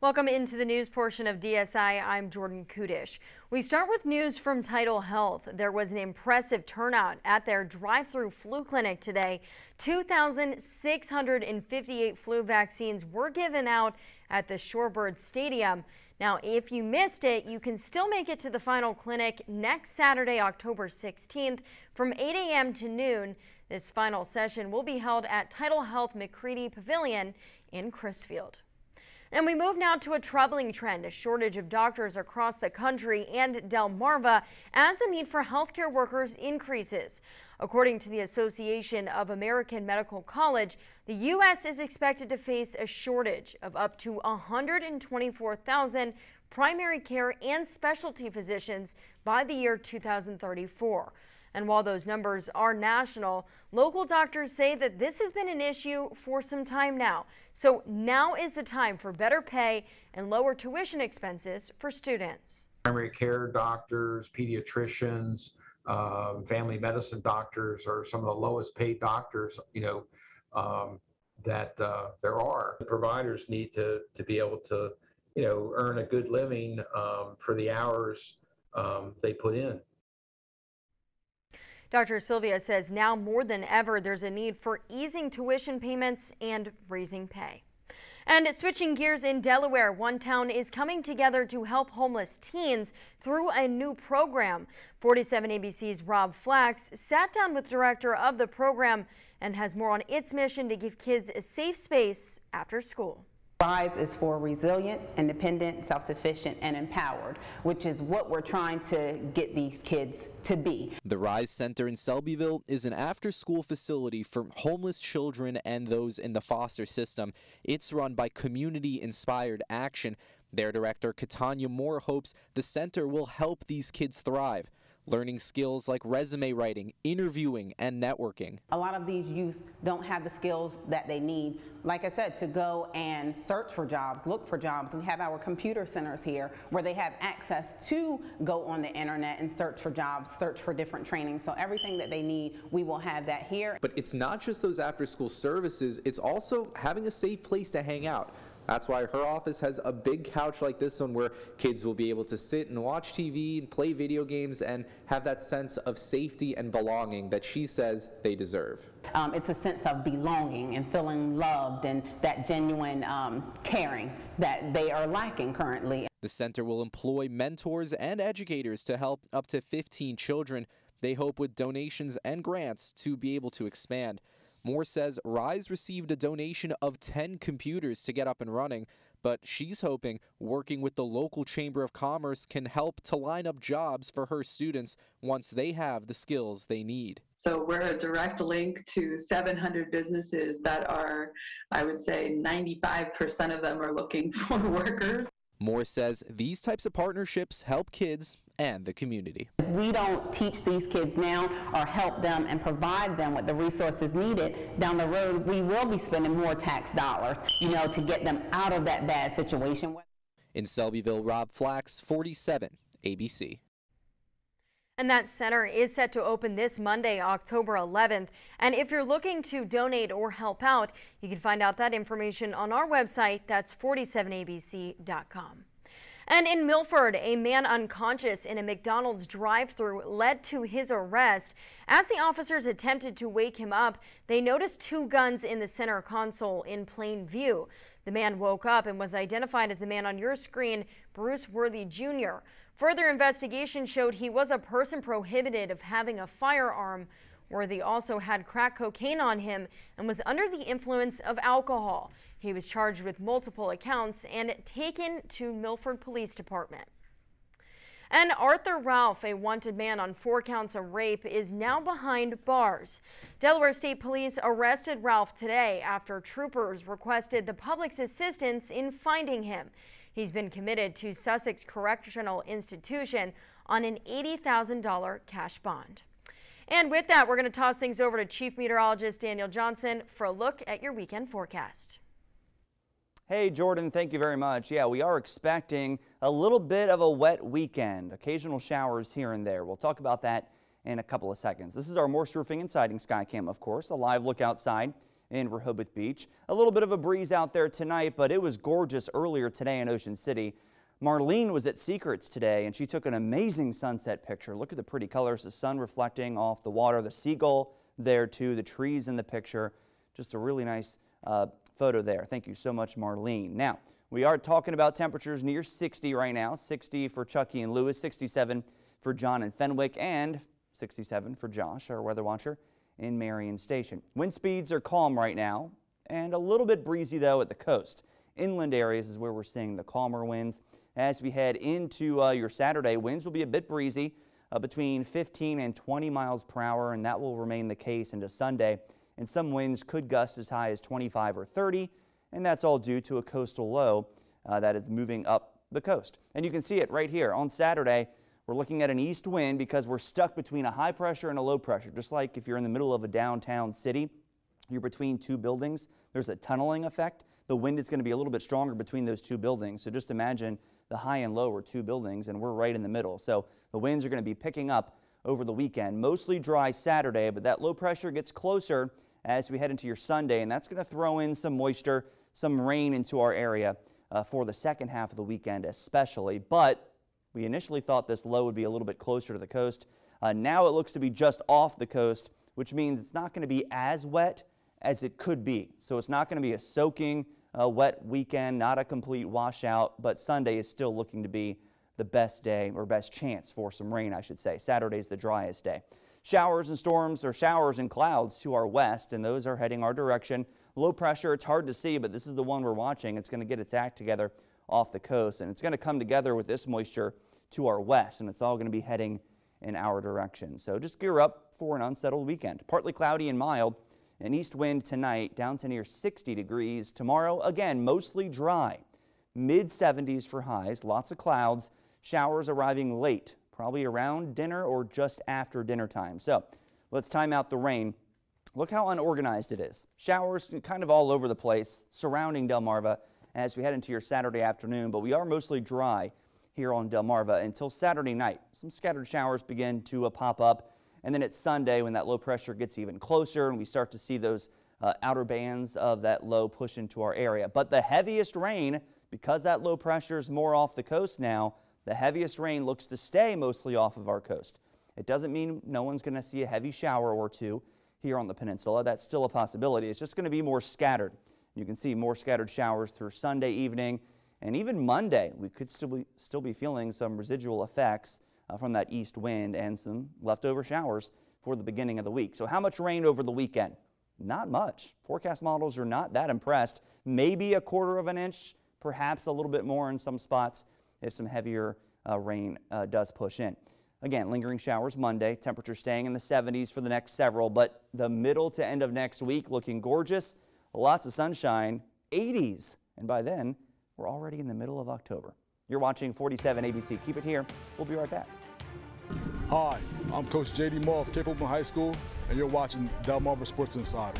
Welcome into the news portion of DSI. I'm Jordan Kudish. We start with news from TidalHealth. There was an impressive turnout at their drive-through flu clinic today. 2,658 flu vaccines were given out at the Shorebird Stadium. Now, if you missed it, you can still make it to the final clinic next Saturday, October 16th from 8 a.m. to noon. This final session will be held at TidalHealth McCready Pavilion in Crisfield. And we move now to a troubling trend, a shortage of doctors across the country and Delmarva as the need for healthcare workers increases. According to the Association of American Medical College, the U.S. is expected to face a shortage of up to 124,000 primary care and specialty physicians by the year 2034. And while those numbers are national, local doctors say that this has been an issue for some time now. So now is the time for better pay and lower tuition expenses for students. Primary care doctors, pediatricians, uh, family medicine doctors are some of the lowest paid doctors, you know, um, that uh, there are. The providers need to, to be able to, you know, earn a good living um, for the hours um, they put in. Dr. Sylvia says now more than ever there's a need for easing tuition payments and raising pay. And switching gears in Delaware, one town is coming together to help homeless teens through a new program. 47 ABC's Rob Flax sat down with director of the program and has more on its mission to give kids a safe space after school. RISE is for resilient, independent, self-sufficient, and empowered, which is what we're trying to get these kids to be. The RISE Center in Selbyville is an after-school facility for homeless children and those in the foster system. It's run by community-inspired action. Their director, Katanya Moore, hopes the center will help these kids thrive learning skills like resume writing, interviewing, and networking. A lot of these youth don't have the skills that they need, like I said, to go and search for jobs, look for jobs. We have our computer centers here where they have access to go on the internet and search for jobs, search for different training. So everything that they need, we will have that here. But it's not just those after school services, it's also having a safe place to hang out. That's why her office has a big couch like this one where kids will be able to sit and watch TV and play video games and have that sense of safety and belonging that she says they deserve. Um, it's a sense of belonging and feeling loved and that genuine um, caring that they are lacking currently. The center will employ mentors and educators to help up to 15 children. They hope with donations and grants to be able to expand. Moore says Rise received a donation of 10 computers to get up and running, but she's hoping working with the local Chamber of Commerce can help to line up jobs for her students once they have the skills they need. So we're a direct link to 700 businesses that are, I would say 95% of them are looking for workers. Moore says these types of partnerships help kids and the community. If we don't teach these kids now or help them and provide them with the resources needed down the road, we will be spending more tax dollars, you know, to get them out of that bad situation. In Selbyville, Rob Flax, 47 ABC. And that center is set to open this Monday, October 11th. And if you're looking to donate or help out, you can find out that information on our website. That's 47abc.com. And in Milford, a man unconscious in a McDonald's drive-through led to his arrest. As the officers attempted to wake him up, they noticed two guns in the center console in plain view. The man woke up and was identified as the man on your screen, Bruce Worthy Jr. Further investigation showed he was a person prohibited of having a firearm. Worthy also had crack cocaine on him and was under the influence of alcohol. He was charged with multiple accounts and taken to Milford Police Department. And Arthur Ralph, a wanted man on four counts of rape, is now behind bars. Delaware State Police arrested Ralph today after troopers requested the public's assistance in finding him. He's been committed to Sussex Correctional Institution on an $80,000 cash bond. And with that, we're going to toss things over to Chief Meteorologist Daniel Johnson for a look at your weekend forecast. Hey, Jordan, thank you very much. Yeah, we are expecting a little bit of a wet weekend, occasional showers here and there. We'll talk about that in a couple of seconds. This is our Morse Roofing and Siding Skycam, of course, a live look outside in Rehoboth Beach. A little bit of a breeze out there tonight, but it was gorgeous earlier today in Ocean City. Marlene was at Seacrets today and she took an amazing sunset picture. Look at the pretty colors, the sun reflecting off the water, the seagull there too, the trees in the picture. Just a really nice uh, photo there. Thank you so much, Marlene. Now, we are talking about temperatures near 60 right now 60 for Chucky and Lewes, 67 for John and Fenwick, and 67 for Josh, our weather watcher, in Marion Station. Wind speeds are calm right now and a little bit breezy though at the coast. Inland areas is where we're seeing the calmer winds. As we head into uh, your Saturday, winds will be a bit breezy uh, between 15 and 20 miles per hour, and that will remain the case into Sunday. And some winds could gust as high as 25 or 30, and that's all due to a coastal low uh, that is moving up the coast. And you can see it right here on Saturday. We're looking at an east wind because we're stuck between a high pressure and a low pressure. Just like if you're in the middle of a downtown city, you're between two buildings, there's a tunneling effect. The wind is going to be a little bit stronger between those two buildings. So just imagine the high and low are two buildings, and we're right in the middle. So the winds are going to be picking up over the weekend. Mostly dry Saturday, but that low pressure gets closer as we head into your Sunday, and that's going to throw in some moisture, some rain into our area uh, for the second half of the weekend, especially. But we initially thought this low would be a little bit closer to the coast. Uh, now it looks to be just off the coast, which means it's not going to be as wet as it could be. So it's not going to be a soaking a wet weekend, not a complete washout, but Sunday is still looking to be the best day or best chance for some rain, I should say. Saturday is the driest day. Showers and storms or showers and clouds to our west, and those are heading our direction. Low pressure, it's hard to see, but this is the one we're watching. It's going to get its act together off the coast, and it's going to come together with this moisture to our west, and it's all going to be heading in our direction. So just gear up for an unsettled weekend. Partly cloudy and mild. An east wind tonight down to near 60 degrees. Tomorrow, again, mostly dry. Mid 70s for highs, lots of clouds. Showers arriving late, probably around dinner or just after dinner time. So let's time out the rain. Look how unorganized it is. Showers kind of all over the place surrounding Delmarva as we head into your Saturday afternoon, but we are mostly dry here on Delmarva until Saturday night. Some scattered showers begin to uh, pop up and then it's Sunday when that low pressure gets even closer and we start to see those uh, outer bands of that low push into our area. But the heaviest rain, because that low pressure is more off the coast now, the heaviest rain looks to stay mostly off of our coast. It doesn't mean no one's going to see a heavy shower or two here on the peninsula. That's still a possibility. It's just going to be more scattered. You can see more scattered showers through Sunday evening and even Monday. We could still be, still be feeling some residual effects uh, from that east wind and some leftover showers for the beginning of the week. So how much rain over the weekend? Not much. Forecast models are not that impressed. Maybe a quarter of an inch, perhaps a little bit more in some spots if some heavier uh, rain uh, does push in. Again, lingering showers Monday, temperature staying in the 70s for the next several, but the middle to end of next week looking gorgeous. Lots of sunshine, 80s. And by then, we're already in the middle of October. You're watching 47 ABC. Keep it here. We'll be right back. Hi, I'm Coach JD Moore of Cape Henlopen High School, and you're watching Delmarva Sports Insider.